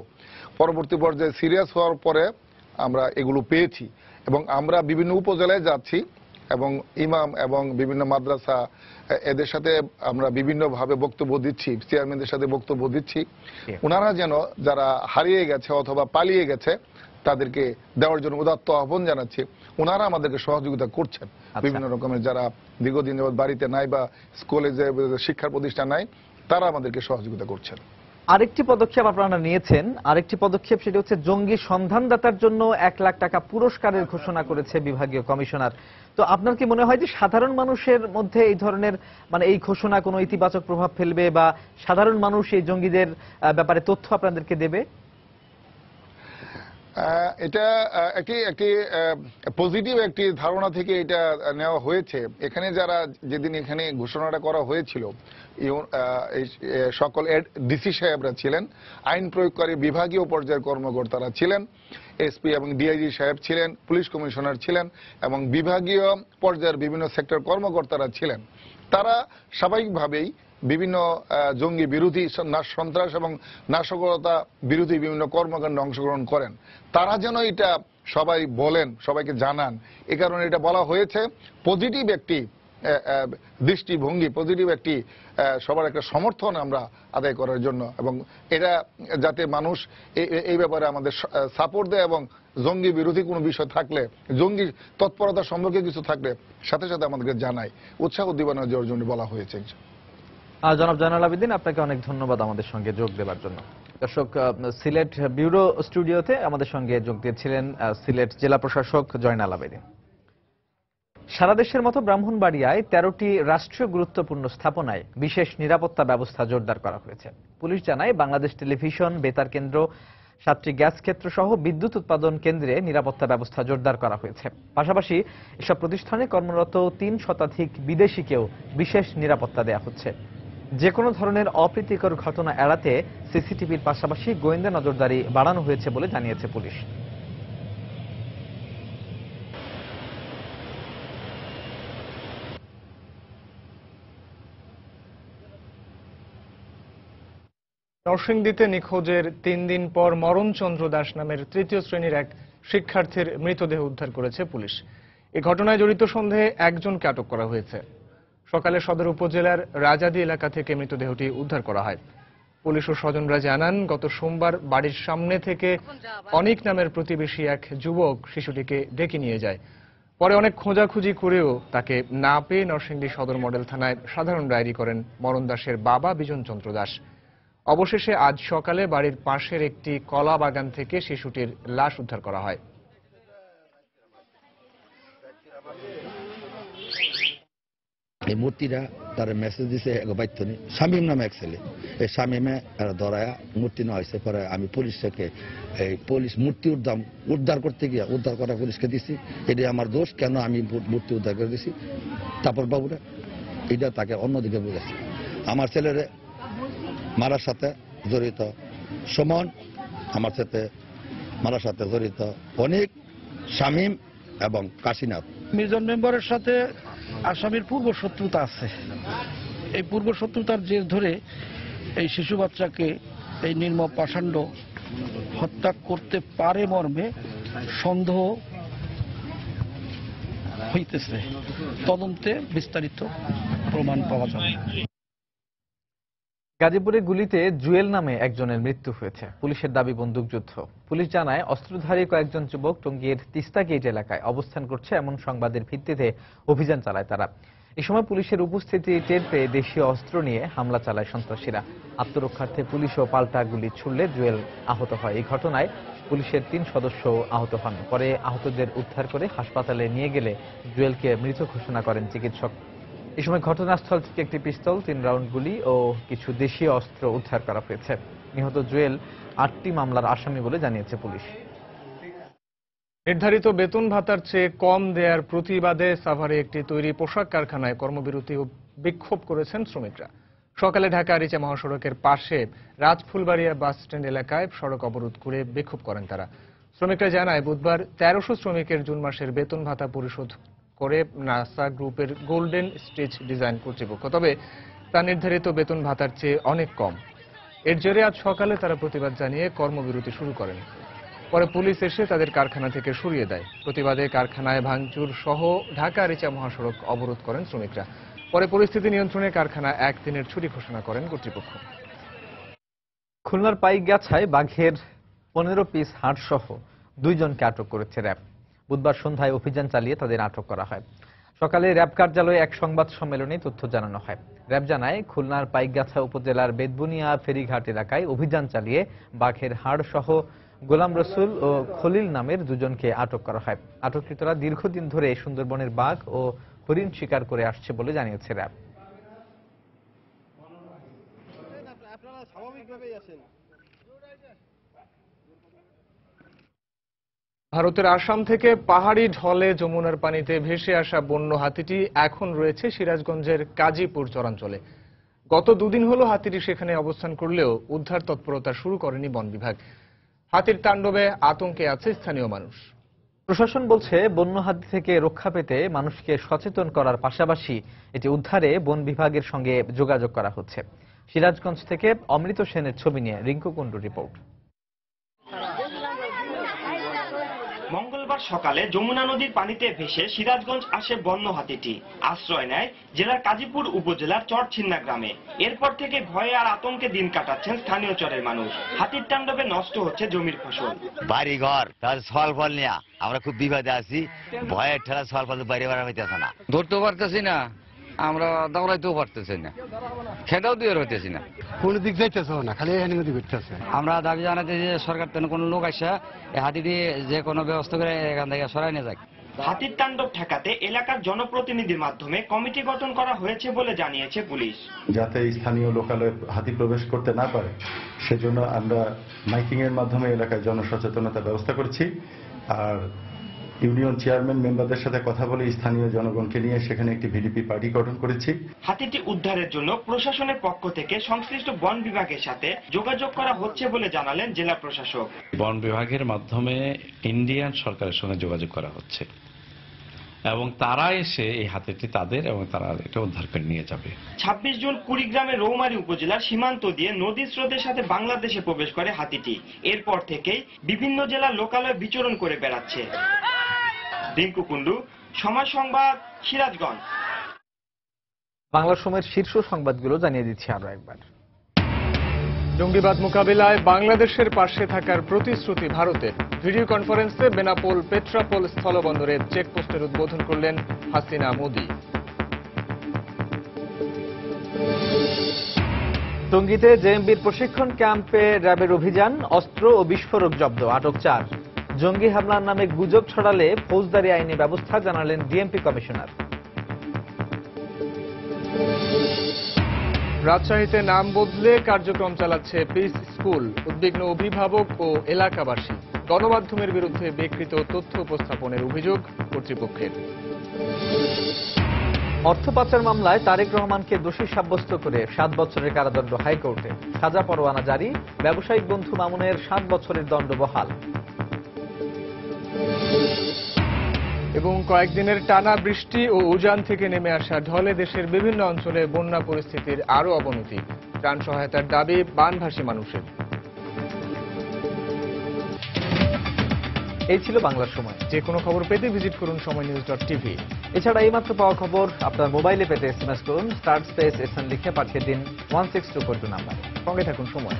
পরবর্তী পর্যায়ে সিরিয়াস হওয়ার পরে আমরা এগুলো পেয়েছি এবং আমরা বিভিন্ন উপজেলায় যাচ্ছি। এবং ইমাম এবং বিভিন্ন মাদ্রাসা এদের সাথে আমরা বিভিন্নভাবে বক্তব্য দিচ্ছি চেয়ারম্যানদের সাথে বক্তব্য দিচ্ছি। ওনারা যেন যারা হারিয়ে গেছে অথবা পালিয়ে গেছে তাদেরকে দেওয়ার জন্য উদাত্ত আহ্বান জানাচ্ছি। ওনারা আমাদেরকে সহযোগিতা করছেন। বিভিন্ন রকমের যারা দীর্ঘদিন যাবৎ বাড়িতে নাই বা স্কুলে যে শিক্ষা প্রতিষ্ঠান নাই তারা আমাদেরকে সহযোগিতা করছেন। আরেকটি পদক্ষেপ আপনারা নিয়েছেন। আরেকটি পদক্ষেপ সেটি হচ্ছে জঙ্গি সন্ধানদাতার জন্য এক লাখ টাকা পুরস্কারের ঘোষণা করেছে বিভাগীয় কমিশনার। তো আপনার কি মনে হয় যে সাধারণ মানুষের মধ্যে এই ধরনের মানে এই ঘোষণা কোনো ইতিবাচক প্রভাব ফেলবে বা সাধারণ মানুষ এই জঙ্গিদের ব্যাপারে তথ্য আপনাদেরকে দেবে? এটা একটি একটি পজিটিভ একটি ধারণা থেকে এটা নেওয়া হয়েছে। এখানে যারা যেদিন এখানে ঘোষণাটা করা হয়েছিল সকল ডিসি সাহেবরা ছিলেন, আইন প্রয়োগকারী বিভাগীয় পর্যায়ের কর্মকর্তারা ছিলেন, এসপি এবং ডিআইজি সাহেব ছিলেন, পুলিশ কমিশনার ছিলেন এবং বিভাগীয় পর্যায়ের বিভিন্ন সেক্টর কর্মকর্তারা ছিলেন। তারা স্বাভাবিকভাবেই বিভিন্ন জঙ্গি বিরোধী সন্ত্রাস এবং নাশকতা বিরোধী বিভিন্ন কর্মকাণ্ডে অংশগ্রহণ করেন। তারা যেন এটা সবাই বলেন, সবাইকে জানান। এ কারণে এটা বলা হয়েছে, পজিটিভ একটি দৃষ্টিভঙ্গি, পজিটিভ একটি সবার একটা সমর্থন আমরা আদায় করার জন্য। এবং এটা যাতে মানুষ এই ব্যাপারে আমাদের সাপোর্ট দেয় এবং জঙ্গি বিরোধী কোনো বিষয় থাকলে, জঙ্গি তৎপরতা সম্পর্কে কিছু থাকলে, সাথে সাথে আমাদেরকে জানায়। উৎসাহ উদ্দীপনা দেওয়ার জন্য বলা হয়েছে। জনাব জয়নাল আবেদিন, আপনাকে অনেক ধন্যবাদ আমাদের সঙ্গে যোগ দেওয়ার জন্য। দর্শক সিলেট ব্যুরো স্টুডিওতে আমাদের সঙ্গে যোগ দিয়েছিলেন সিলেট জেলা প্রশাসক জয়নাল আবেদিন। সারা দেশের মতো ব্রাহ্মণবাড়িয়ায় তেরোটি রাষ্ট্রীয় গুরুত্বপূর্ণ স্থাপনায় বিশেষ নিরাপত্তা ব্যবস্থা জোরদার করা হয়েছে। পুলিশ জানায়, বাংলাদেশ টেলিভিশন, বেতার কেন্দ্র, সাতটি গ্যাস ক্ষেত্র সহ বিদ্যুৎ উৎপাদন কেন্দ্রে নিরাপত্তা ব্যবস্থা জোরদার করা হয়েছে। পাশাপাশি এসব প্রতিষ্ঠানে কর্মরত তিন শতাধিক বিদেশিকেও বিশেষ নিরাপত্তা দেওয়া হচ্ছে। যে কোনো ধরনের অপ্রীতিকর ঘটনা এড়াতে সিসিটিভির পাশাপাশি গোয়েন্দা নজরদারি বাড়ানো হয়েছে বলে জানিয়েছে পুলিশ। নরসিংদীতে নিখোঁজের তিন দিন পর মরণচন্দ্র দাস নামের তৃতীয় শ্রেণির এক শিক্ষার্থীর মৃতদেহ উদ্ধার করেছে পুলিশ। এ ঘটনায় জড়িত সন্দেহে একজনকে আটক করা হয়েছে। সকালে সদর উপজেলার রাজাদি এলাকা থেকে মৃতদেহটি উদ্ধার করা হয়। পুলিশ ও স্বজনরা জানান, গত সোমবার বাড়ির সামনে থেকে অনিক নামের প্রতিবেশী এক যুবক শিশুটিকে ডেকে নিয়ে যায়। পরে অনেক খোঁজাখুঁজি করেও তাকে না পেয়ে নরসিংদী সদর মডেল থানায় সাধারণ ডায়েরি করেন মরণ দাসের বাবা বিজন চন্দ্র দাস। অবশেষে আজ সকালে বাড়ির পাশের একটি কলা বাগান থেকে শিশুটির লাশ উদ্ধার করা হয়। এই মূর্তিটা তার মেসেজ দিছে এক বাইত্যনি শামীম নামে এক ছেলে। এই শামীমে ধরায়া মূর্তি নেওয়া হয়েছে। পরে আমি পুলিশ থেকে এই পুলিশ মূর্তি উদ্ধার উদ্ধার করতে গিয়ে উদ্ধার করা পুলিশকে দিছি। এটি আমার দোষ, কেন আমি মূর্তি উদ্ধার করে দিছি? তারপর বাবুরা, এটা তাকে অন্যদিকে বুঝেছে আমার ছেলেরে মারার সাথে জড়িত সুমন, আমার সাথে মারার সাথে জড়িত অনেক, শামীম এবং কাশীনাথ। মির্জন মেম্বারের সাথে আসামির পূর্ব শত্রুতা আছে। এই পূর্ব শত্রুতার জের ধরে এই শিশু বাচ্চাকে এই নির্ম পাষাণ্ড হত্যা করতে পারে মর্মে সন্দেহ হইতেছে। তদন্তে বিস্তারিত প্রমাণ পাওয়া যাবে। গাজীপুরে গুলিতে জুয়েল নামে একজনের মৃত্যু হয়েছে। পুলিশের দাবি বন্দুকযুদ্ধ পুলিশ জানায়, অস্ত্রধারী কয়েকজন যুবক টঙ্গীর তিস্তা গেট এলাকায় অবস্থান করছে এমন সংবাদের ভিত্তিতে অভিযান চালায় তারা। এ সময় পুলিশের উপস্থিতি টের পেয়ে দেশীয় অস্ত্র নিয়ে হামলা চালায় সন্ত্রাসীরা। আত্মরক্ষার্থে পুলিশও পাল্টা গুলি ছুড়লে জুয়েল আহত হয়। এই ঘটনায় পুলিশের তিন সদস্য আহত হন। পরে আহতদের উদ্ধার করে হাসপাতালে নিয়ে গেলে জুয়েলকে মৃত ঘোষণা করেন চিকিৎসক। এই সময় ঘটনাস্থল থেকে একটি পিস্তল, তিন রাউন্ড গুলি ও কিছু দেশীয় অস্ত্র উদ্ধার করা হয়েছে। নিহত জুয়েল আটটি মামলার আসামি বলে জানিয়েছে পুলিশ। নির্ধারিত বেতন ভাতার চেয়ে কম দেয়ার প্রতিবাদে সাভারে একটি তৈরি পোশাক কারখানায় কর্মবিরতি ও বিক্ষোভ করেছেন শ্রমিকরা। সকালে ঢাকা আরিচা মহাসড়কের পাশে রাজফুলবাড়িয়া বাস স্ট্যান্ড এলাকায় সড়ক অবরোধ করে বিক্ষোভ করেন তারা। শ্রমিকরা জানায়, বুধবার তেরোশো শ্রমিকের জুন মাসের বেতন ভাতা পরিশোধ করে নাসা গ্রুপের গোল্ডেন স্টিচ ডিজাইন কর্তৃপক্ষ। তবে তা নির্ধারিত বেতন ভাতার চেয়ে অনেক কম। এর জেরে আজ সকালে তারা প্রতিবাদ জানিয়ে কর্মবিরতি শুরু করেন। পরে পুলিশ এসে তাদের কারখানা থেকে সরিয়ে দেয়। প্রতিবাদে কারখানায় ভাঙচুর সহ ঢাকা রিচা মহাসড়ক অবরোধ করেন শ্রমিকরা। পরে পরিস্থিতি নিয়ন্ত্রণে কারখানা একদিনের ছুটি ঘোষণা করেন কর্তৃপক্ষ। খুলনার পাইকগাছায় বাঘের পনেরো পিস হাড় সহ দুইজনকে আটক করেছে র্যাব। বুধবার সন্ধ্যায় অভিযান চালিয়ে তাদের আটক করা হয়। সকালে র্যাব কার্যালয়ে এক সংবাদ সম্মেলনে তথ্য জানানো হয়। র্যাব জানায়, খুলনার পাইকগাছা উপজেলার বেদবুনিয়া ফেরিঘাট এলাকায় অভিযান চালিয়ে বাঘের হাড় সহ গোলাম রসুল ও খলিল নামের দুজনকে আটক করা হয়। আটককৃতরা দীর্ঘদিন ধরে সুন্দরবনের বাঘ ও হরিণ শিকার করে আসছে বলে জানিয়েছে র্যাব। ভারতের আসাম থেকে পাহাড়ি ঢলে যমুনার পানিতে ভেসে আসা বন্য হাতিটি এখন রয়েছে সিরাজগঞ্জের কাজীপুর চরাঞ্চলে। গত দুদিন হলো হাতিটি সেখানে অবস্থান করলেও উদ্ধার তৎপরতা শুরু করেনি বন বিভাগ। হাতির তাণ্ডবে আতঙ্কে আছে স্থানীয় মানুষ। প্রশাসন বলছে, বন্য হাতি থেকে রক্ষা পেতে মানুষকে সচেতন করার পাশাপাশি এটি উদ্ধারে বন বিভাগের সঙ্গে যোগাযোগ করা হচ্ছে। সিরাজগঞ্জ থেকে অমৃত সেনের ছবি নিয়ে রিঙ্কু কুণ্ডু রিপোর্ট। মঙ্গলবার সকালে যমুনা নদীর পানিতে ভেসে সিরাজগঞ্জ আসে বন্য হাতিটি। আশ্রয় নেয় জেলার কাজীপুর উপজেলার চরছিন্না গ্রামে। এরপর থেকে ভয়ে আর আতঙ্কে দিন কাটাচ্ছেন স্থানীয় চরের মানুষ। হাতির তাণ্ডবে নষ্ট হচ্ছে জমির ফসল। বাড়ি ঘর তার ফল ফল নিয়ে। আমরা খুব বিপদে আছি। ভয়ে ঠেলা সল ফল বাইরে বেড়া হইতেছে না। ধরতেও পারতেছি না। আমরা দৌড়াইতেও পারতেছি না। খেতেও দিয়ে হইতেছি না। কোন দিক যাইতেছে না খালি এখানে নদী ঘুরতেছে আমরা দাবি জানাতে যে সরকার তেন কোনো লোক আসা এই হাতি দিয়ে যে কোনো ব্যবস্থা করে এখান থেকে সরাই নিয়ে যাক। হাতির তাণ্ডব ঠেকাতে এলাকার জনপ্রতিনিধির মাধ্যমে কমিটি গঠন করা হয়েছে বলে জানিয়েছে পুলিশ। যাতে স্থানীয় লোকালয়ে হাতি প্রবেশ করতে না পারে সেজন্য আমরা মাইকিং এর মাধ্যমে এলাকায় জনসচেতনতা ব্যবস্থা করছি। আর ইউনিয়ন চেয়ারম্যান মেম্বারদের সাথে কথা বলে স্থানীয় জনগণকে নিয়ে সেখানে একটি ভিডিপি পার্টি গঠন করেছি। হাতিটি উদ্ধারের জন্য প্রশাসনের পক্ষ থেকে সংশ্লিষ্ট বন বিভাগের সাথে যোগাযোগ করা হচ্ছে বলে জানালেন জেলা প্রশাসক। বন বিভাগের মাধ্যমে ইন্ডিয়ান সরকারের সঙ্গে যোগাযোগ করা হচ্ছে। এবং তারা এসে এই হাতিটি তাদের এবং তারা এটা উদ্ধার করে নিয়ে যাবে। ছাব্বিশ জুন কুড়িগ্রামের রৌমারী উপজেলার সীমান্ত দিয়ে নদীর স্রোতের সাথে বাংলাদেশে প্রবেশ করে হাতিটি। এরপর থেকেই বিভিন্ন জেলার লোকালয়ে বিচরণ করে বেড়াচ্ছে। রিঙ্কু কুন্ডু সময় সংবাদ সিরাজগঞ্জ। বাংলা সময়ের শীর্ষ সংবাদগুলো জানিয়ে দিচ্ছি আরও একবার। জঙ্গিবাদ মোকাবিলায় বাংলাদেশের পাশে থাকার প্রতিশ্রুতি ভারতের। ভিডিও কনফারেন্সে বেনাপোল পেট্রাপোল স্থলবন্দরের চেকপোস্টের উদ্বোধন করলেন হাসিনা মোদি। টঙ্গীতে জেএমবির প্রশিক্ষণ ক্যাম্পে র্যাবের অভিযান অস্ত্র ও বিস্ফোরক জব্দ আটক চার। জঙ্গি হামলার নামে গুজব ছড়ালে ফৌজদারি আইনি ব্যবস্থা জানালেন ডিএমপি কমিশনার। রাজশাহীতে নাম বদলে কার্যক্রম চালাচ্ছে পিস স্কুল উদ্বিগ্ন অভিভাবক ও এলাকাবাসী। গণমাধ্যমের বিরুদ্ধে বিকৃত তথ্য উপস্থাপনের অভিযোগ কর্তৃপক্ষের। অর্থ পাচার মামলায় তারেক রহমানকে দোষী সাব্যস্ত করে সাত বছরের কারাদণ্ড হাইকোর্টে। সাজা পরোয়ানা জারি ব্যবসায়িক বন্ধু মামুনের সাত বছরের দণ্ড বহাল এবং কয়েকদিনের টানা বৃষ্টি ও উজান থেকে নেমে আসা ঢলে দেশের বিভিন্ন অঞ্চলে বন্যা পরিস্থিতির আরও অবনতি। ত্রাণ সহায়তার দাবি বানভাসী মানুষের। এই ছিল বাংলার সময়। যে কোনো খবর পেতে ভিজিট করুন সময় নিউজ ডট টিভি এছাড়া এইমাত্র পাওয়া খবর আপনার মোবাইলে পেতে এসএমএস করুন, স্টার স্পেস এসএন লিখে পাঠিয়ে দিন one six two four two number. সঙ্গে থাকুন সময়।